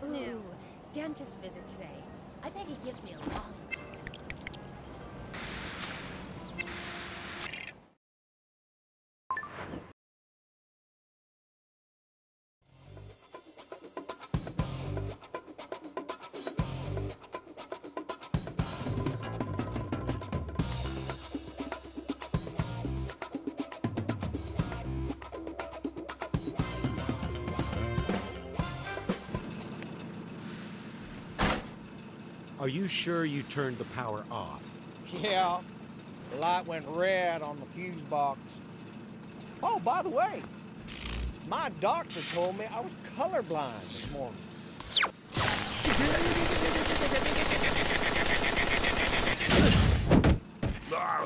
What's Ooh, new? dentist visit today. I bet he gives me a lollipop. You sure you turned the power off? Yeah, the light went red on the fuse box. Oh, by the way, my doctor told me I was colorblind this morning. Ah,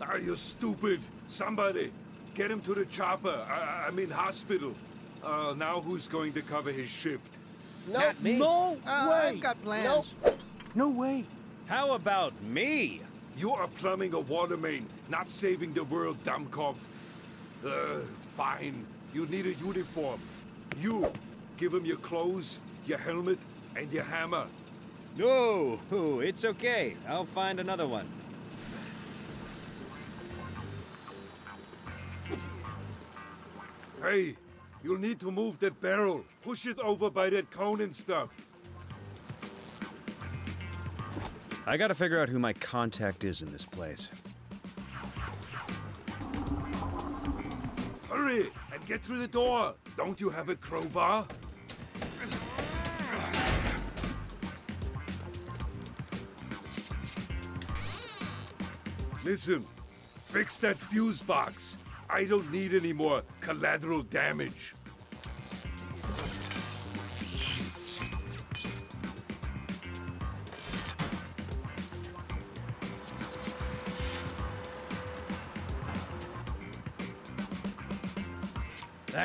are you stupid? Somebody, get him to the chopper. I, I mean hospital. Uh, now who's going to cover his shift? Nope. Not me. No Uh, way. I've got plans. No way. How about me? You are plumbing a water main, not saving the world, Dumkov. Uh, fine. You need a uniform. You, give him your clothes, your helmet, and your hammer. No, it's okay. I'll find another one. Hey, you'll need to move that barrel. Push it over by that cone and stuff. I gotta figure out who my contact is in this place. Hurry, and get through the door. Don't you have a crowbar? Listen, fix that fuse box. I don't need any more collateral damage.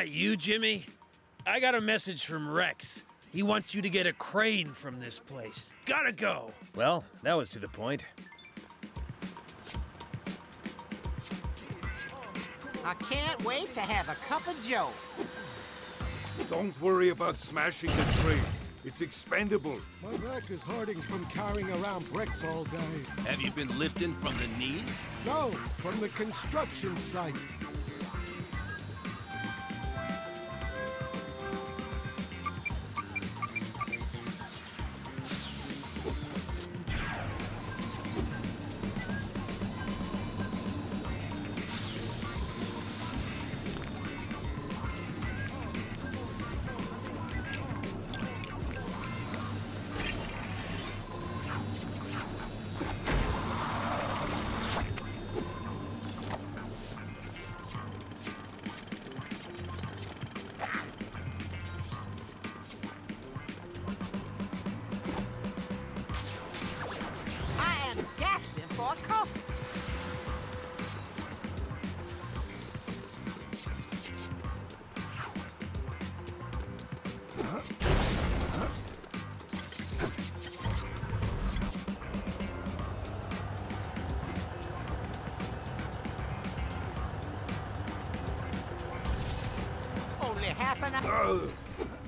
That you, Jimmy? I got a message from Rex. He wants you to get a crane from this place. Gotta go. Well, that was to the point. I can't wait to have a cup of joe. Don't worry about smashing the crate. It's expendable. My back is hurting from carrying around bricks all day. Have you been lifting from the knees? No, from the construction site. Only half an hour. Oh,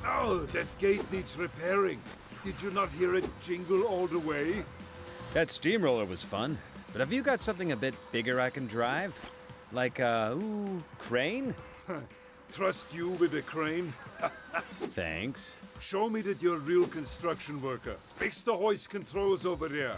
oh, that gate needs repairing. Did you not hear it jingle all the way? That steamroller was fun, but have you got something a bit bigger I can drive? Like a, ooh, crane? Trust you with a crane? Thanks. Show me that you're a real construction worker. Fix the hoist controls over there.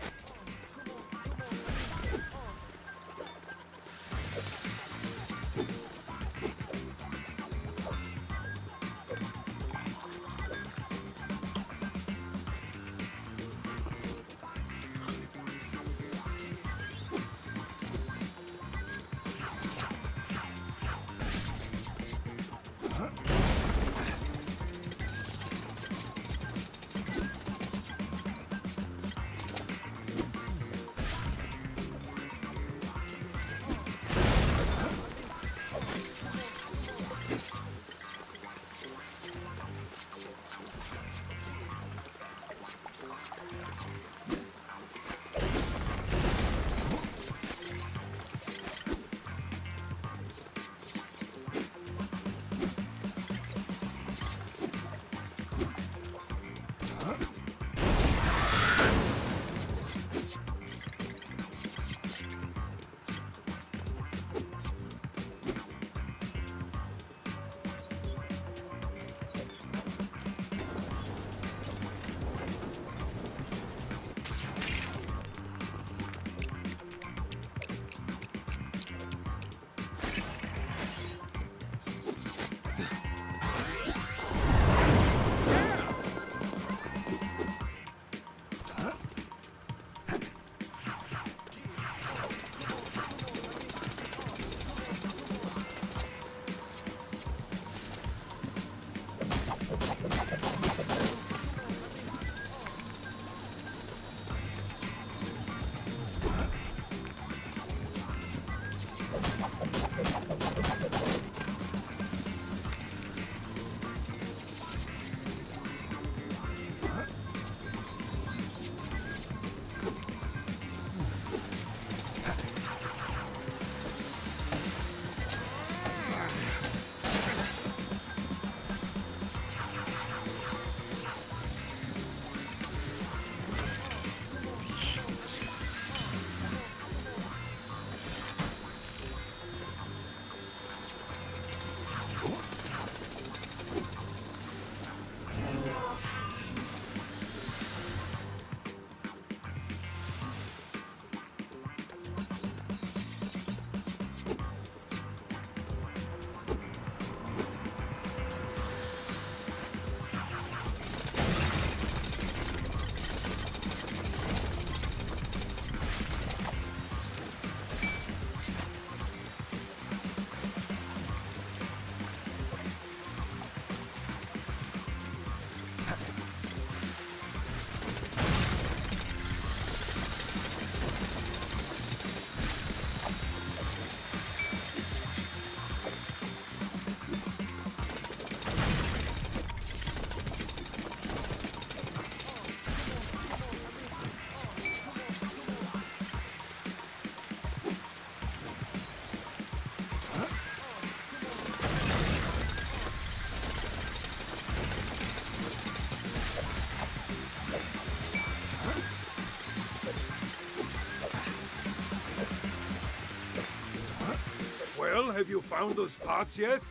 Have you found those parts yet?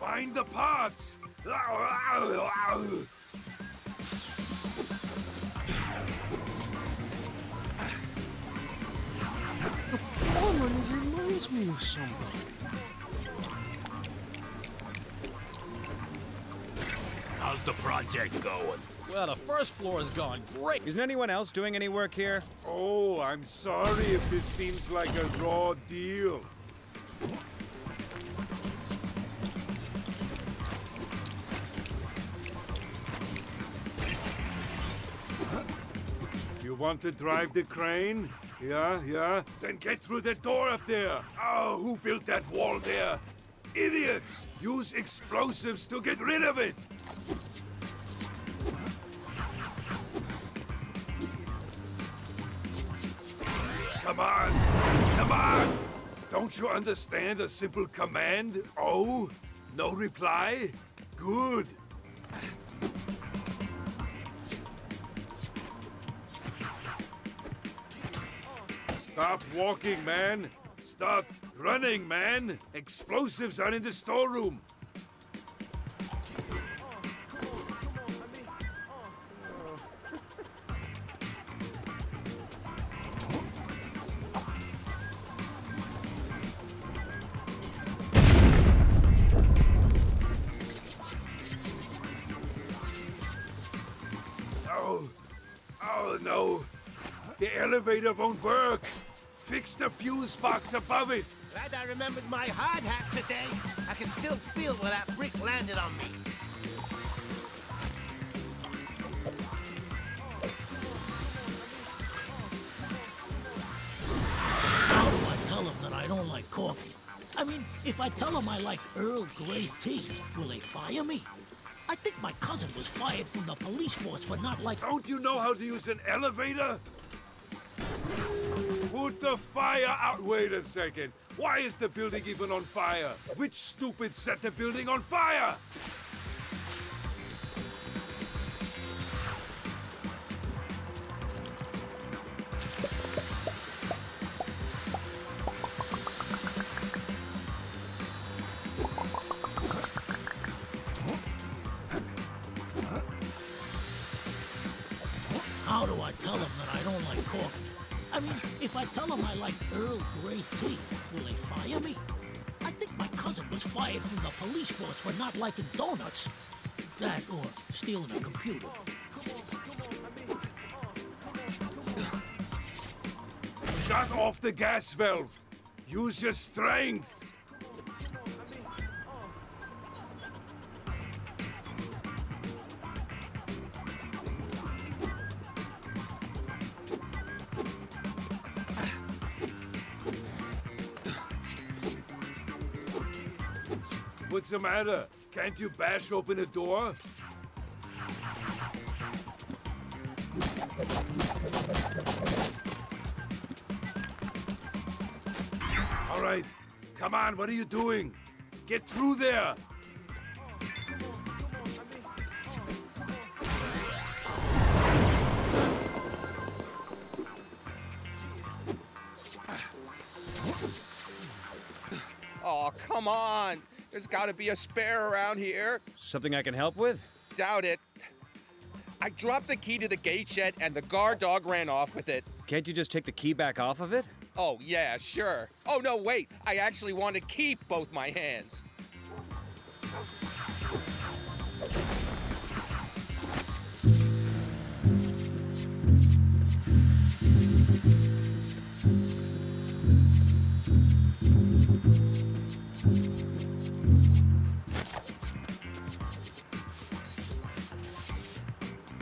Find the parts! The foreman reminds me of somebody. How's the project going? Well, the first floor is gone great. Isn't anyone else doing any work here? Oh, I'm sorry if this seems like a raw deal. You want to drive the crane? Yeah, yeah? Then get through the door up there. Oh, who built that wall there? Idiots! Use explosives to get rid of it! Come on! Come on! Don't you understand a simple command? Oh? No reply? Good. Stop walking, man. Stop running, man. Explosives are in the storeroom. The elevator won't work. Fix the fuse box above it. Glad I remembered my hard hat today. I can still feel where that brick landed on me. How do I tell them that I don't like coffee? I mean, if I tell them I like Earl Grey tea, will they fire me? I think my cousin was fired from the police force for not liking. Don't you know how to use an elevator? Put the fire out. Wait a second. Why is the building even on fire? Which stupid set the building on fire? How do I tell them that I don't like coffee? I mean, if I tell them I like Earl Grey tea, will they fire me? I think my cousin was fired from the police force for not liking donuts. That or stealing a computer. Shut off the gas valve. Use your strength. What's the matter? Can't you bash open a door? All right. Come on, what are you doing? Get through there. Oh, come on. There's got to be a spare around here. Something I can help with? Doubt it. I dropped the key to the gate shed and the guard dog ran off with it. Can't you just take the key back off of it? Oh, yeah, sure. Oh, no, wait. I actually want to keep both my hands.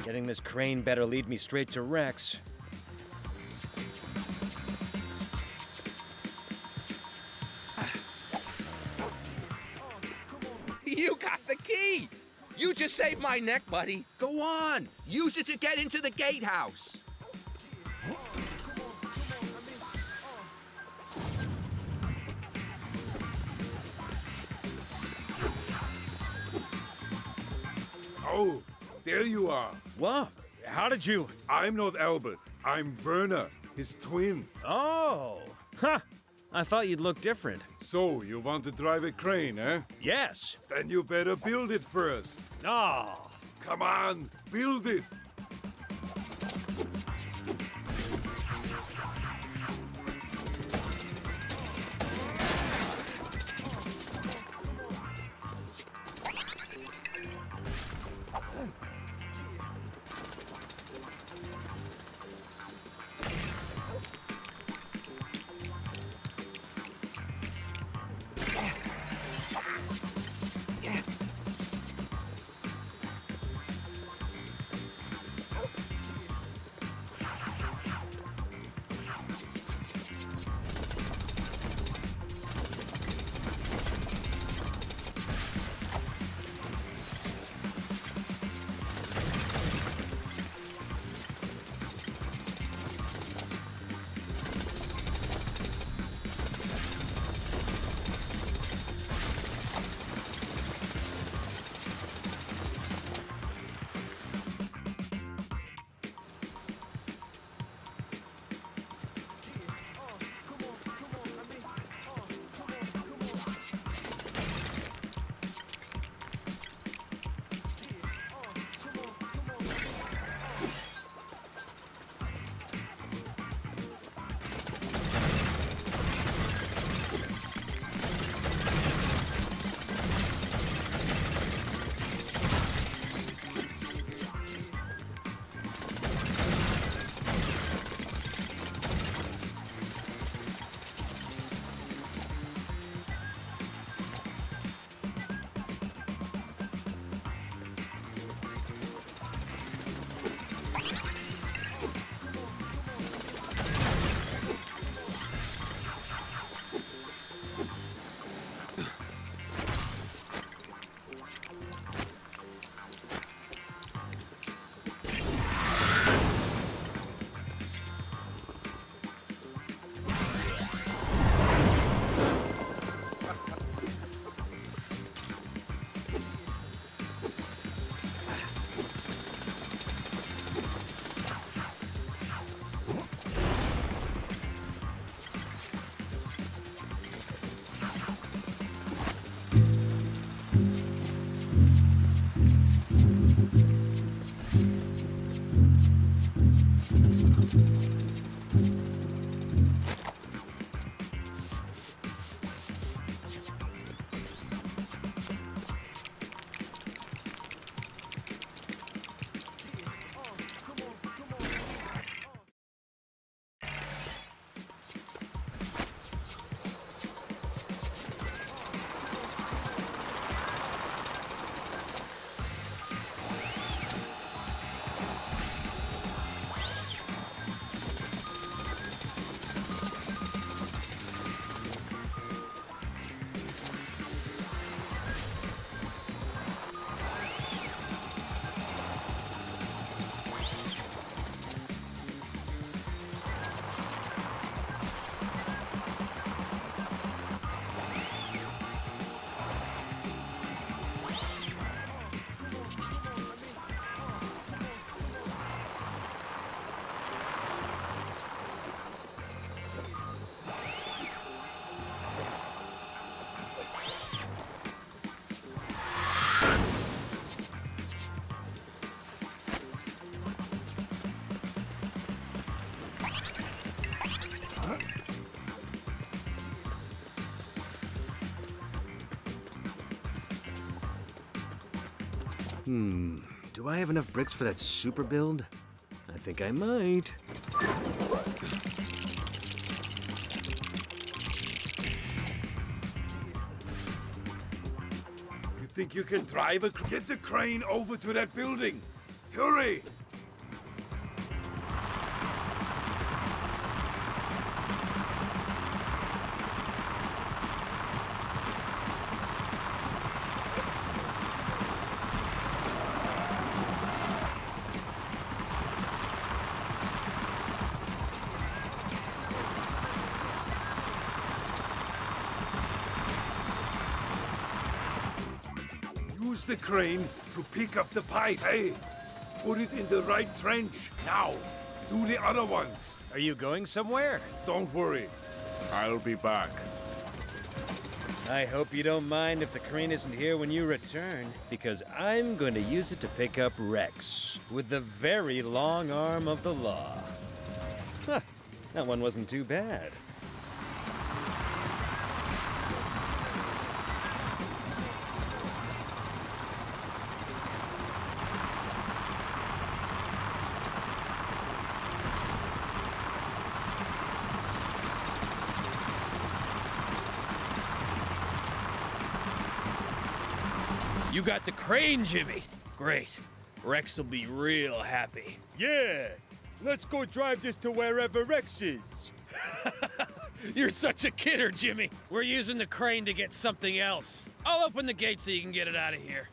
Getting this crane better lead me straight to Rex. You got the key. You just saved my neck, buddy. Go on. Use it to get into the gatehouse. Oh, there you are. Whoa, how did you... I'm not Albert. I'm Werner, his twin. Oh, huh. I thought you'd look different. So, you want to drive a crane, eh? Yes. Then you better build it first. Oh. Come on, build it. Hmm. Do I have enough bricks for that super build? I think I might. You think you can drive a... Get the crane over to that building. Hurry! The crane to pick up the pipe. Hey, Put it in the right trench. Now, do the other ones. Are you going somewhere? Don't worry. I'll be back. I hope you don't mind if the crane isn't here when you return, because I'm going to use it to pick up Rex with the very long arm of the law. Huh, that one wasn't too bad. You got the crane, Jimmy. Great. Rex will be real happy. Yeah, let's go drive this to wherever Rex is. You're such a kidder, Jimmy. We're using the crane to get something else. I'll open the gate so you can get it out of here.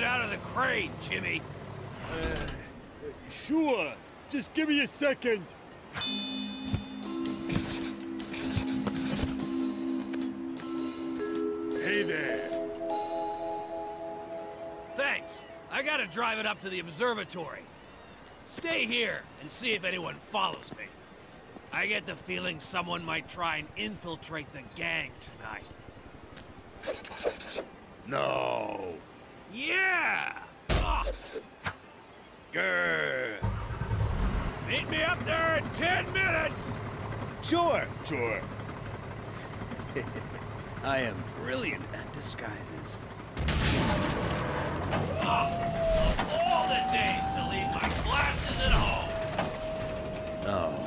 Get out of the crane, Jimmy. Uh, sure. Just give me a second. Hey there. Thanks. I gotta drive it up to the observatory. Stay here and see if anyone follows me. I get the feeling someone might try and infiltrate the gang tonight. No. Yeah! Grr. Meet me up there in ten minutes! Sure, sure. I am brilliant at disguises. Ah, of all the days to leave my glasses at home! Oh.